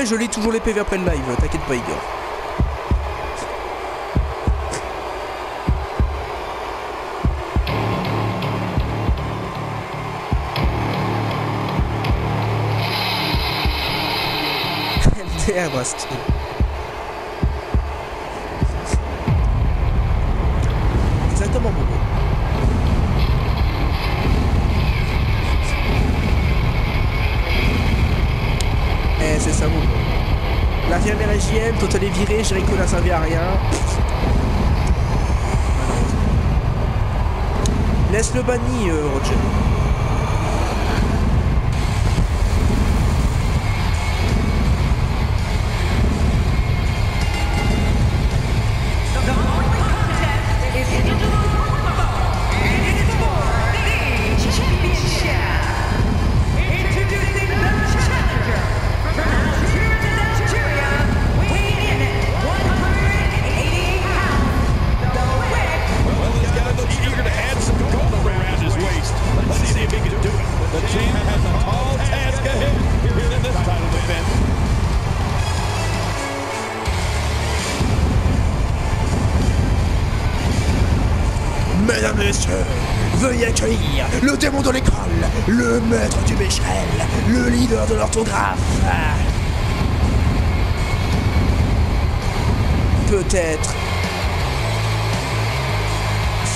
Ouais, je lis toujours les PV après le live, t'inquiète pas, Igor. MDR Brest. Hygiène, Total est viré, Jericho n'a servi à rien. Laisse le banni, euh, Roger.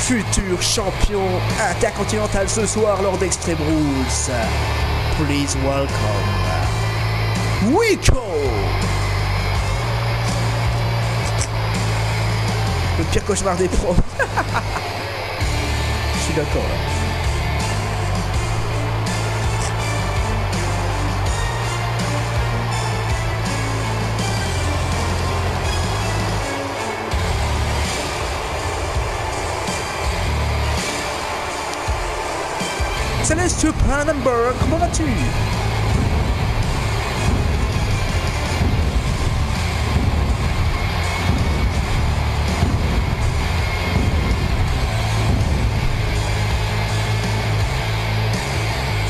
Futur champion intercontinental ce soir lors d'Extreme Rules. Please welcome Wico Le pire cauchemar des pros. Je suis d'accord là. Céleste Panenberg, comment vas-tu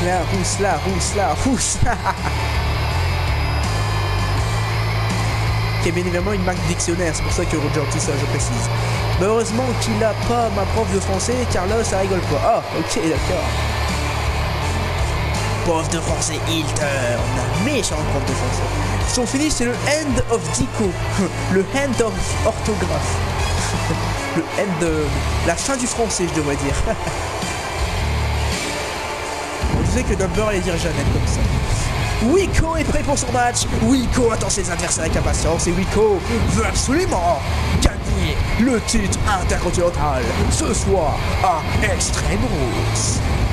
La rousse, la rousse, la rousse Qui est bien évidemment une marque dictionnaire, c'est pour ça que Roger dit ça, je précise. Mais heureusement qu'il n'a pas ma prof de français, car là ça rigole pas. Ah, ok, d'accord. De français Hilton, méchant prof de français. Son finish c'est le end of dico, le end of orthographe. le end de... la fin du français je devrais dire. Je sais que Dumber allait dire Jeannette comme ça. Wiko est prêt pour son match. Wiko attend ses adversaires avec impatience et Wiko veut absolument gagner le titre intercontinental ce soir à Extreme Rules.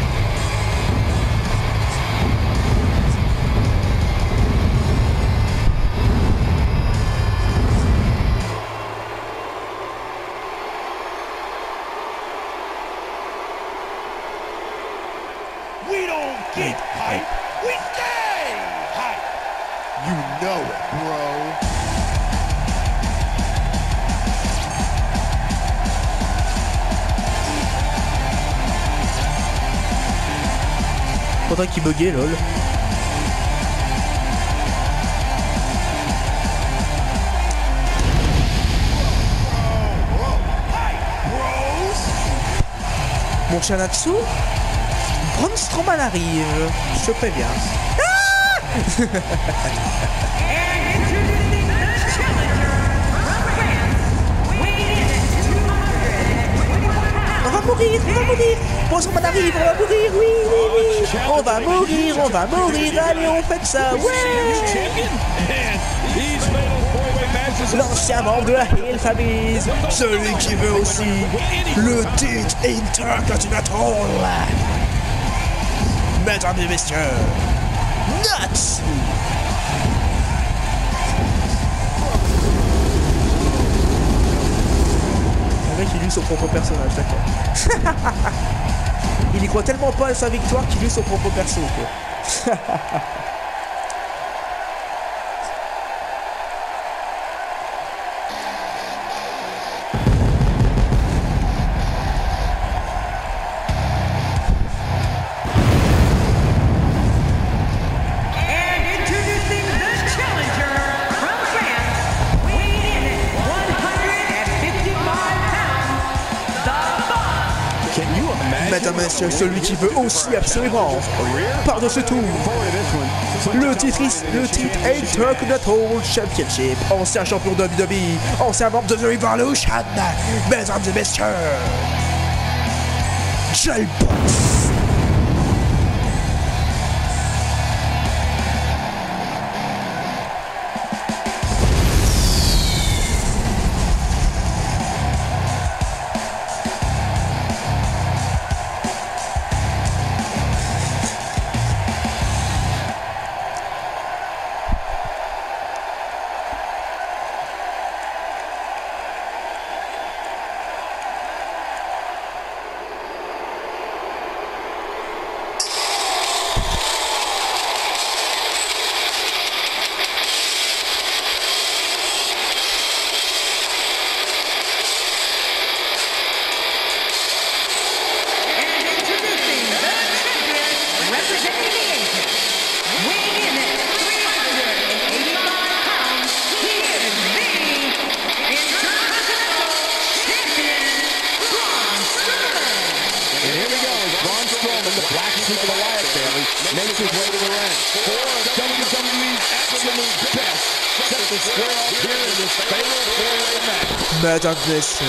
We don't get hype. We stay hype. You know it, bro. Faudrait qu'il buguait, lol. Mon Shanatsu? Braun Strowman arrive, je préviens. On va mourir, on va mourir. Strowman arrive, on va mourir, oui, oui, oui. On va mourir, on va mourir, allez, on fait ça, L'ancien membre de la Hill Family, celui qui veut aussi le titre intercontinental. Mesdames et messieurs, Nuts Le mec il lit son propre personnage, d'accord. il y croit tellement pas à sa victoire qu'il lit son propre perso, quoi. Celui qui veut aussi absolument, par-dessus tout, le titre, le titre Intercontinental Championship, ancien champion de WWE, ancien membre de The Revolution, mesdames et messieurs, Jay Boss. Mesdames et messieurs,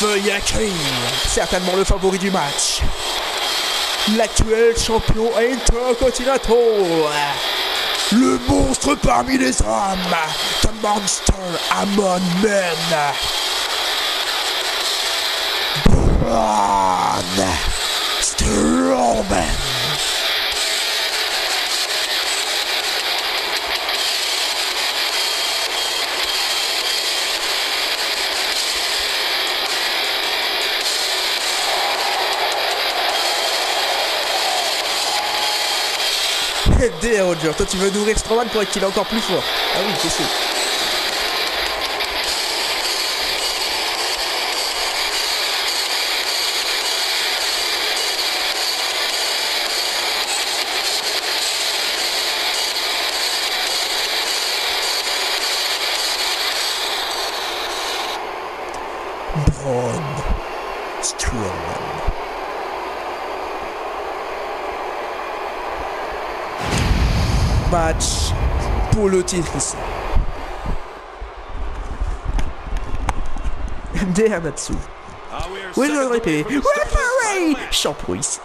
veuillez accueillir certainement le favori du match, l'actuel champion intercontinental, le monstre parmi les hommes, The Monster Among Men, Braun D. Roger, toi tu veux nourrir Strowman pour qu'il est encore plus fort. Ah oui, c'est sûr. Braun Strowman. Match ici. MD je l'aurais payé. Referee Champion ici.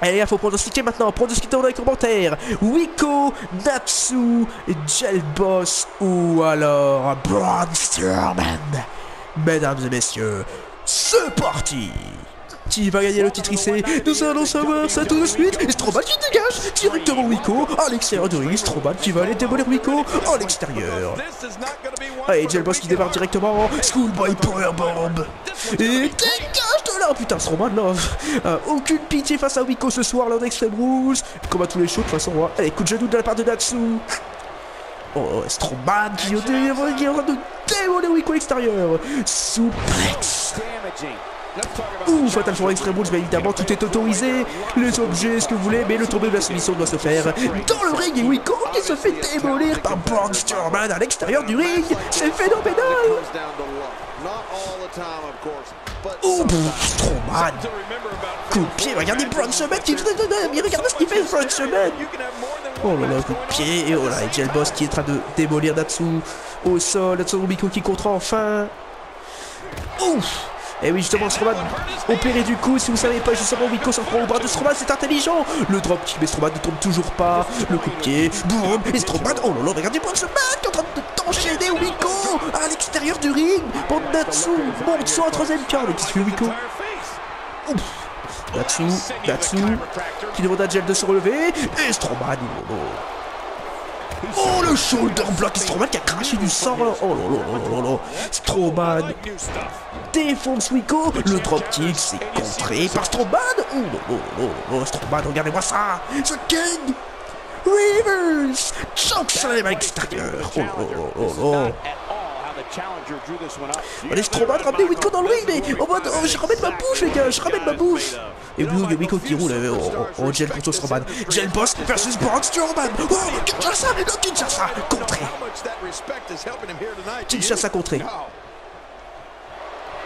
Allez, il faut ce maintenant. Ce dans les commentaires. Wiko, Natsu, Gel Boss ou alors Braun Strowman. Mesdames et messieurs, c'est parti qui va gagner le titre ici Nous allons savoir ça tout de suite. Et Strowman qui dégage directement Wiko à l'extérieur du ring. Strowman qui va aller démolir Wiko à l'extérieur. Allez, Boss qui démarre directement. Schoolboy Powerbomb. Et dégage de là Putain, Strowman, là. Euh, aucune pitié face à Wiko ce soir lors d'Extreme Rules. Comme à tous les shows, de toute façon. hein. Allez, coup de genou de la part de Natsu. Oh, Strowman qui est en train de démolir Wiko à l'extérieur. Ouh, Fatal Four Extreme Rules, bien évidemment, tout est autorisé. Les objets, ce que vous voulez, mais le tournoi de la soumission doit se faire dans le ring. Et Wiko qui se fait démolir par Braun Strowman à l'extérieur du ring. C'est phénoménal. Ouh, Strowman. Coup de pied, regardez Braun Strowman qui Mais regardez ce qu'il fait, Braun Strowman. Oh là là, coup de pied. Et oh là, et Gel Boss qui est en train de démolir Natsu au sol. Natsu Wiko qui contre enfin. Ouf et oui, justement, Strowman opéré du coup. Si vous savez pas, justement, Wiko s'en prend au bras de Strowman, c'est intelligent. Le drop kick, mais Strowman ne tombe toujours pas. Le coup de pied, boum, et Strowman, oh là là, regardez Braun Strowman qui est en train de t'enchaîner Wiko à l'extérieur du ring. Bon, Natsu monte sur un troisième quart. Mais qu'est-ce que Wiko. Natsu, Natsu, qui demande à Gel de se relever. Et là. Oh le shoulder block Strowman qui a craché du sang. Oh là là Strowman défonce Wiko Le dropkick c'est contré par Strowman Oh là là là là Strowman regardez-moi ça. The King Rivers Chokeslam à l'extérieur Oh là Allez Strowman ramenez Wiko dans le ring mais en mode oh, je ramène ma bouffe les gars je ramène ma bouffe et puis il y a Wiko qui roule euh, en, en gel contre Strowman Gel Boss versus Braun Strowman Oh Kinshasa Le Kinshasa contré Kinshasa contré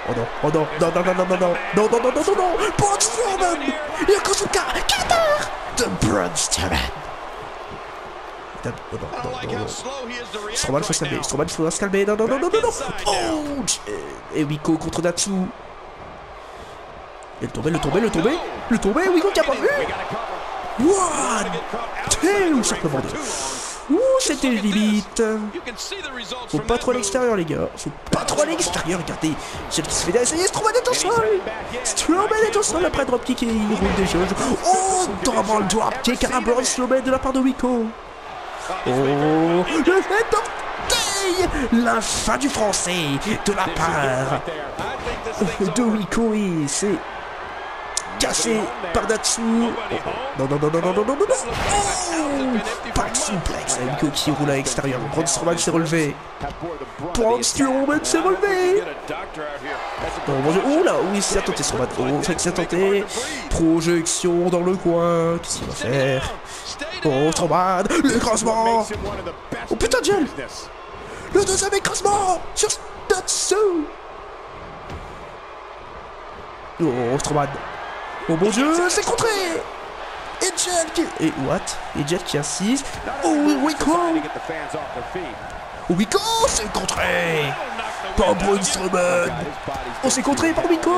Oh non, oh non, non, non, non, non, non, non, non, non, non, non, non, non, Braun Strowman Yokosuka, Qatar de Braun Strowman. Non, non, non, Strowman, faut se calmer, now. Strowman, faut se calmer, non, non, non, non, non, non Oh Et Wiko contre Natsu. Et le tombé, le tombé, le tombé, le tombé, Wiko qui a pas vu One Two, simplement deux. Ouh, c'était limite Faut pas trop à l'extérieur, les gars. Faut pas trop à l'extérieur, regardez. Celle qui se fait essayer, Strowman est au sol. Strowman est au sol après dropkick et il roule des choses. Oh, double dropkick à Braun Strowman de la part de Wiko. Oh, le fait d'orteil La fin du français de la part de Wiko et c'est cassé par Natsu. Oh, Non, non, non, non, non, non, non, non, non. De suplex. Wiko qui roule à l'extérieur. Braun Strowman s'est relevé. Braun Strowman s'est relevé. Dieu, oh là, oui, c'est tenté Strowman. Oh, c'est c'est tenté. Projection dans le coin. Qu'est-ce qu'il va faire Oh, Strowman, l'écrasement. Oh putain, Gel Le deuxième écrasement sur Natsu. Oh, Strowman. Oh mon dieu, c'est contré. Et Gel qui... Et what? Et Gel qui assiste. Oh, Wiko Oh, Wiko, c'est contré. Par Braun Strowman Oh, c'est contré par Wiko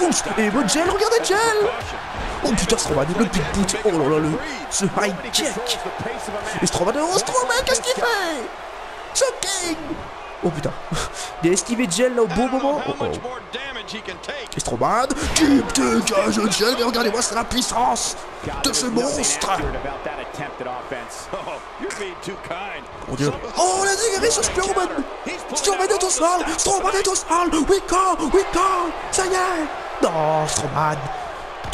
Ouf, Et bon Gel, regardez Gel Oh putain, Strowman, le pit boot Oh là là, le... Ce high kick Et Strowman, oh Strowman, qu'est-ce qu'il fait? Shocking Oh putain. Il a esquivé Gel là au bon moment. Oh, oh. Strowman qui dégage Gel Mais regardez-moi, c'est la puissance de ce monstre. Oh. Mon dieu. Oh, la dégueulasse sur Strowman Strowman est au sol. Strowman est au sol. Wiko Wiko Ça y est. Non, Strowman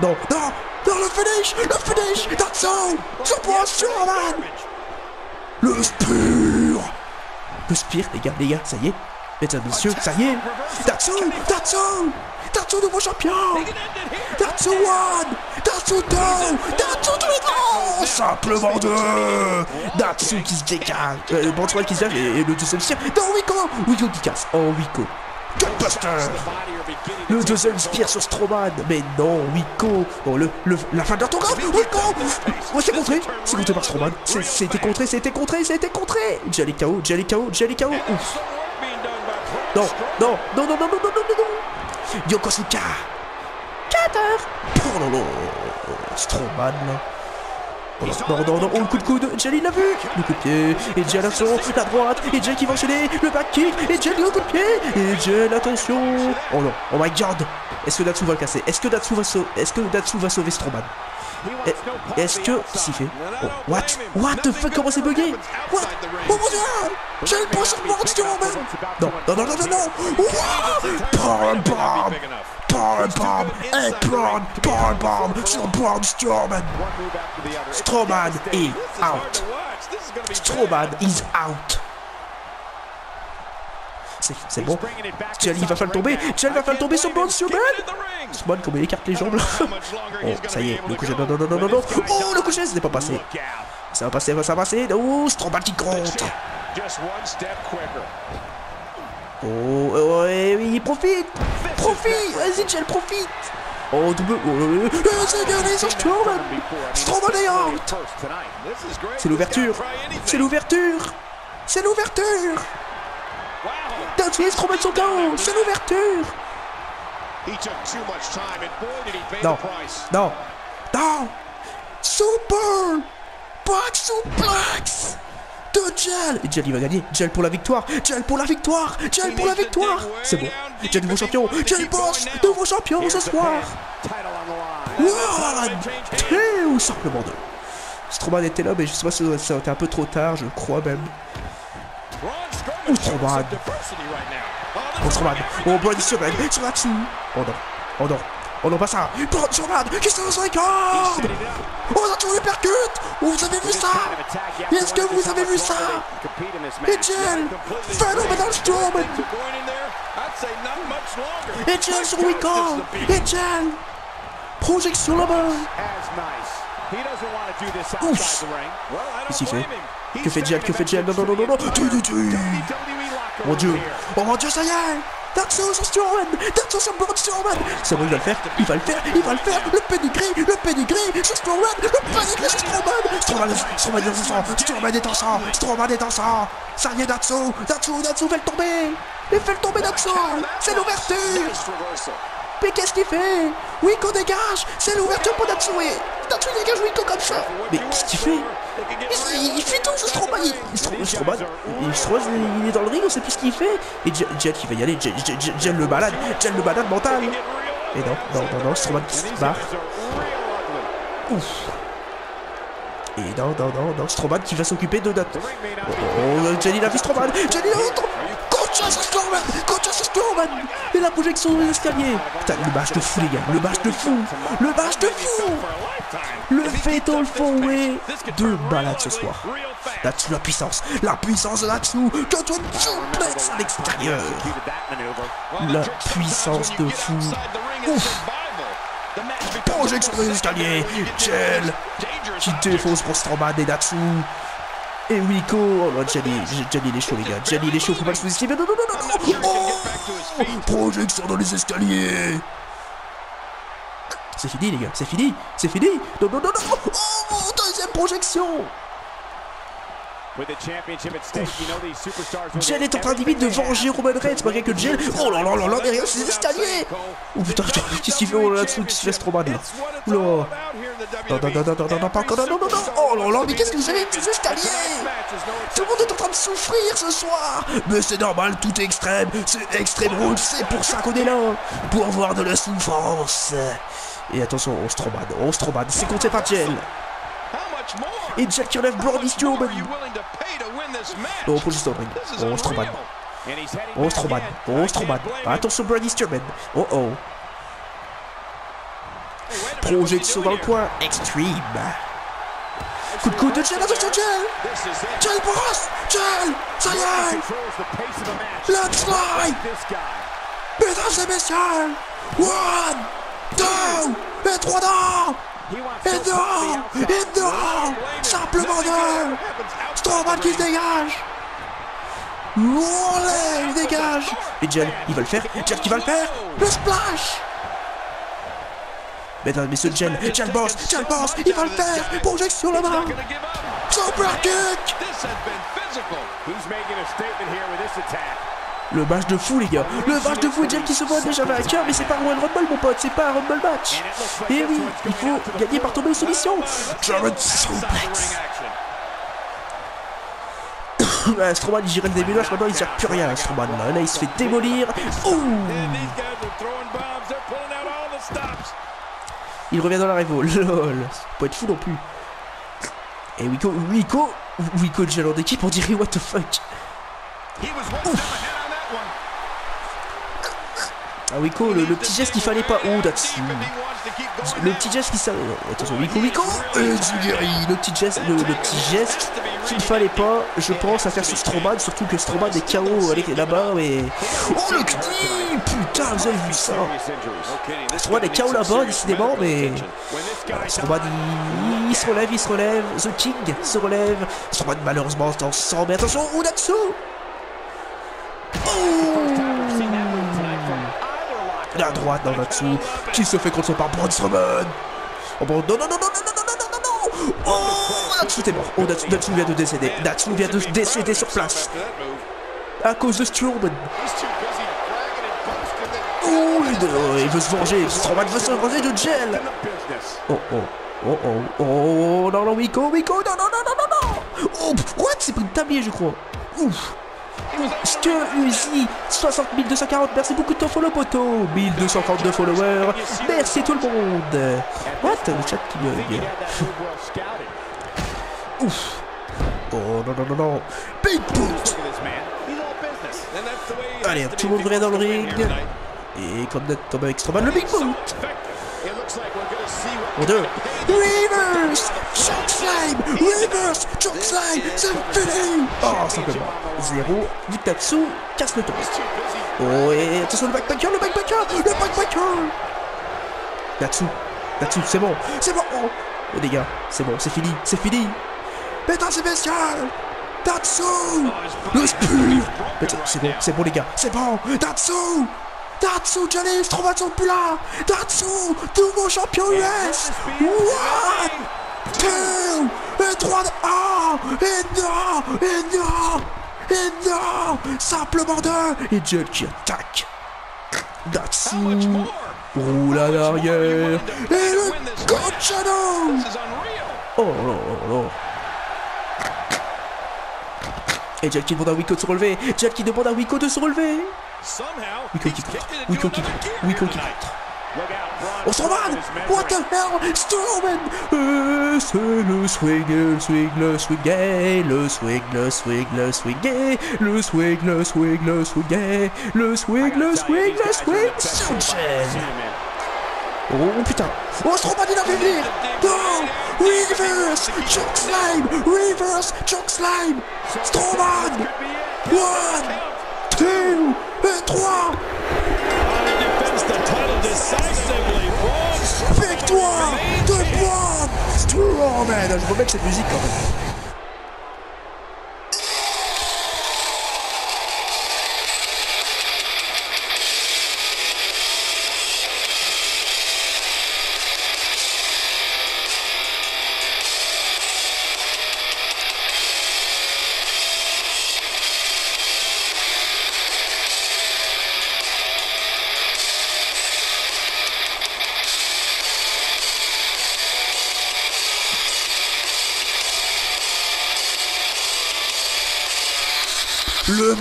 Non, non, non le finish, le finish Natsu Sur point Strowman Le spire Le spire les gars, les gars, ça y est. Mesdames, messieurs, ça y est. Natsu Natsu Natsu nouveau champion. Natsu one. Natsu two Natsu three Simplement deux Natsu qui se dégage. Euh, Bon qui se dégage et, le deuxième spire Non Wiko. Wiko qui casse. Oh Wiko Cutbuster Le deuxième spire sur Strowman Mais non Wiko Bon le, le la fin de l'autographe Wiko Oh c'est contré. C'est contré par Strowman C'était contré C'était contré C'était contré. Jelly KO Jelly KO Jelly KO Ouf. Non, non, non, non, non, non, non, non, non, non Yokosuka Cutter Oh non, non Strowman non, non, non, oh le coup de coude Jelly l'a vu. Le coup de pied Et Jell attention La droite Et Jell qui va enchaîner. Le back kick Et Jell le coup de pied Et Jell attention. Oh non, oh my god. Est-ce que Datsu va le casser? Est-ce que Datsu va sauver Est-ce que Datsu va sauver Strowman? Et- Est-ce que... S'il fait... Oh, what? What the fuck? Comment c'est bugué? What? Oh mon dieu! J'ai le point sur Braun Strowman! Non, non, non, non, non, non. Ouah! Power bomb Power bomb Apron Power bomb sur Braun Strowman. Strowman est out. Strowman is out. C'est bon. Jelly va faire le tomber. Va faire le tomber sur Braun Strowman. Strowman comment il écarte les jambes là. Oh ça y est Le coucher non non non non non non. Oh le coucher ce n'est pas passé. Ça va passer ça va passer. Oh Strowman qui compte Oh, oh, ouais, oui, profite. Profite. Vas-y, Gel, profite. Oh, double... Oh, oh, oh, oh, c'est gagné sur Strowman Strowman est out C'est l'ouverture. C'est l'ouverture. C'est l'ouverture. Dudley et Strowman sont KO C'est l'ouverture. Non Non. Non. Super Back suplex de Gel Et Gel il va gagner Gel pour la victoire Gel pour la victoire Gel pour la victoire C'est bon Gel nouveau champion Gel Boss nouveau champion ce soir Two Simplement deux Strowman était là mais je sais pas si ça a été un peu trop tard je crois même Oh, Strowman. Oh, Strowman. Oh, Braun Strowman. Sur là-dessous. Oh non. Oh non. Oh non, pas ça. Brand Jordan qui se regarde Oh, ça, tu le percute oh, Vous avez vu ça Est-ce que vous avez vu ça Etienne Phenomenal Storm. Etienne sur Wickham Etienne Projection là-bas Ouf. Qu'est-ce qu'il fait Que fait Jed Que fait Jed Non, non, non, non, non. Mon dieu. Oh mon dieu, ça y est. Datsu sur Strowman Datsu sur Braun Strowman C'est bon, il va le faire Il va le faire Il va le faire. Le pédigré Le pédigré. Sur Strowman Le pédigré sur Strowman. Strowman Strowman est en sang Strowman est en sang Strowman est en sang Ça y est, Datsu Datsu Datsu fait le tomber. Il fait le tomber, Datsu C'est l'ouverture. Mais qu'est-ce qu'il fait? Wiko dégage. C'est l'ouverture pour Datsu et Datsu dégage Wiko comme ça. Mais qu'est-ce qu'il fait? Il, il fait tout ce Strowman il, il- Stro- Strowman il, est dans le ring on sait plus ce qu'il fait. Et Jet, il va y aller. Jet, le malade. Jet le malade mental. Et non non non non Strowman qui se barre. Ouf. Et non non non non Strowman qui va s'occuper de Datsu Oh, oh, l'a vu Strowman Jenny l'a Strowman Coach sur Strowman Et la projection des escaliers Putain le match de fou les gars. Le match de fou. Le match de fou. Le Fatal Four Way Deux balades ce soir. Là-dessus la puissance. La puissance de là-dessous. Que toi suplex à l'extérieur. La puissance de fou. Ouf. Projection des escaliers Gel. Qui défonce pour Strowman et Datsu. Et Rico, oh non, Jenny, Jenny il est chaud les gars, Jenny il est chaud, faut pas le sous-estimer, non, non, non, non, oh Projection dans les escaliers. C'est fini les gars, c'est fini, c'est fini. Non, non, non, non Oh, deuxième projection Jen est en train limite de venger Roman Reigns malgré que Jen... Oh là là là là, derrière ces escaliers. Oh putain, qu'est-ce qu'il fait oh là. dessous Qu'est-ce qu'il fait Strowman là Oula Non, non, non, non, non, non, non, pas encore, non, non, Oh là là, mais qu'est-ce que vous avez avec ces escaliers Tout le monde est en train de souffrir ce soir. Mais c'est normal, tout est extrême C'est extrême rouge, c'est pour ça qu'on est là Pour voir de la souffrance. Et attention, on Strowman, on Strowman, c'est par Jen et Jack qui relève Brodistio on prend juste au ring. On se trompe. On se trompe. Attention, Brodistio. Oh oh. Projection dans le coin. Extreme. Coup de coude de Jal, attention Jal Jal brosse Jal Ça y est Mesdames et One Deux Et trois dents et dehors Et Énorme Simplement énorme Strowman qui se dégage. Wallet, il dégage. Et Jen, il va le faire. Jel qui va le faire. Le splash. Mais Mesdames, messieurs, Jel, Jel boss, Jel boss, il va le faire. Projection la main Super kick le match de fou les gars. Le match de fou Jen qui se voit déjà vainqueur Mais c'est pas un Royal Rumble mon pote, c'est pas un Rumble match. Et oui, il faut gagner par tomber aux soumissions. German Suplex. Ouais, Strowman il gérait le match, maintenant il gère plus rien Strowman. Là, là il se fait démolir. Ouh. Il revient dans la révo, lol. Peut être fou non plus. Et Wiko, Wiko, Wiko déjà en équipe on dirait what the fuck Ah Wiko, le, petit geste qu'il fallait pas, oh là-dessus Le petit geste qui savait, attention Wiko, Wiko Zugeri, le petit geste, le, petit geste qu'il fallait pas, je pense, à faire sur Strowman, surtout que Strowman est KO là-bas, mais... Oh le knie Putain, vous avez vu ça? Strowman est KO là-bas, décidément, mais... Strowman, il, se relève, il se relève, The King se relève, Strowman malheureusement dans 100, mais attention, Udatsu Droite dans là-dessous, qui se fait contre par Braun Strowman Oh bon, non, non, non, non, non, non, non, non, non, Oh, Datsu est mort, oh, Datsu vient de décéder, Datsu vient de décéder sur place À cause de Strowman Oh, il, oh, veut se venger, Strowman veut se venger de Gel Oh, oh, oh, oh, oh, non, non, Wiko, Wiko, non, non, non, non, non, non Oh, what C'est pris de tablier, je crois Ouf Stu Uzi 60 240 merci beaucoup de ton follow poto 1242 followers. Merci tout le monde. What le chat qui bug. Ouf. Oh non non non non. Big boot. Allez, tout le monde revient dans le ring. Et comme tombé avec Strowman, le Big Boot. En deux. Reverse! Chokeslam! Reverse! Chokeslam! C'est fini! Oh, simplement. Zéro. Vitatsu casse le toast. Oh, et attention le backpacker, le backpacker! Le backpacker! Datsu. Datsu, c'est bon. C'est bon! Oh, oh les gars, c'est bon, c'est fini, c'est fini! Mesdames et messieurs! Datsu! Le spear! C'est bon, c'est bon les gars, c'est bon! Datsu! Datsu, sont plus là. Datsu, nouveau champion US One, two, et trois, ah, et non, et non, et non, simplement deux, et John qui attaque. Datsu roule à l'arrière, et le Oh non, oh non. Et Jack qui demande à Wiko de se relever. Jack qui demande à Wiko de se relever. Wiko qui contre. Wiko qui contre. Wiko qui contre. Oh Strowman What? The hell Strowman euh, C'est le swing, le swing, le swing gay Le swing, le swing, le swing gay Le swing, le swing, le swing gay Le swing, le swing, le swing Sanchez Oh putain. Oh Strowman il a fait venir Non Reverse Chokeslam. Reverse Chokeslam. Strowman One Two et trois Victoire de Braun Strowman Je mettre cette musique quand même.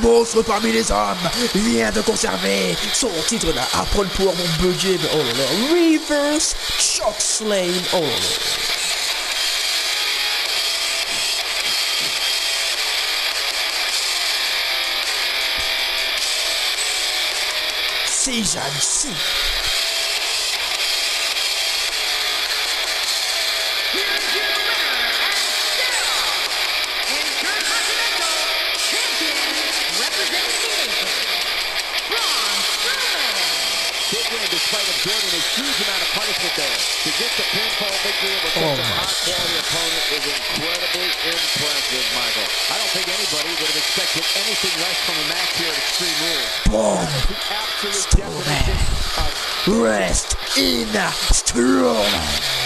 Monstre parmi les hommes vient de conserver son titre. Apprends pour mon budget. Oh. Reverse Chokeslam. Oh là là. Season 6. Here's absorbing a huge amount of punishment there. To get the pinfall victory over such Oh a high-quality opponent is incredibly impressive, Michael. I don't think anybody would have expected anything less from a match here at Extreme Rules. The absolute Rest in Strowman.